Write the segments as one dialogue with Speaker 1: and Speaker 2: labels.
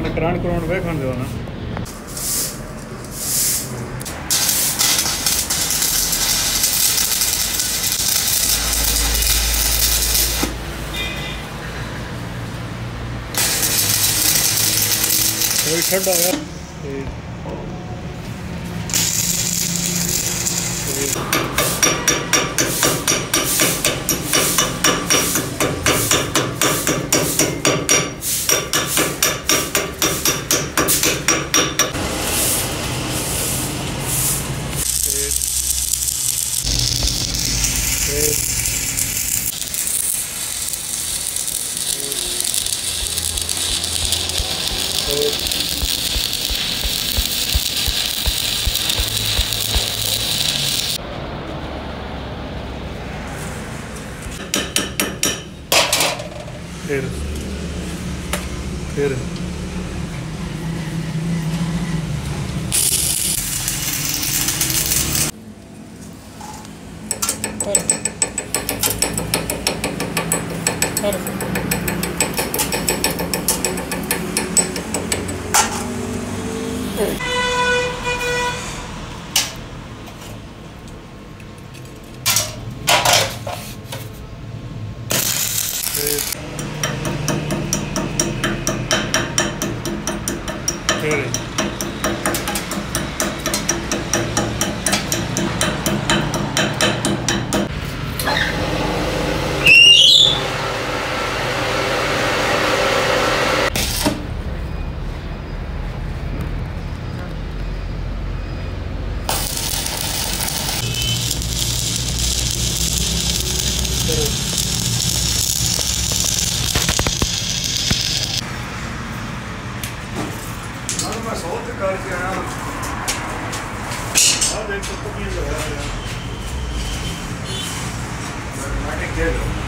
Speaker 1: ಮಾಡ್ಕೊಂಡು ground ground ಬೇಕು ಅಂದೇವನ ठंडा हो गया Beautiful. together.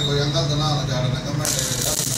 Speaker 1: porque yo andando nada, ya era la cámara.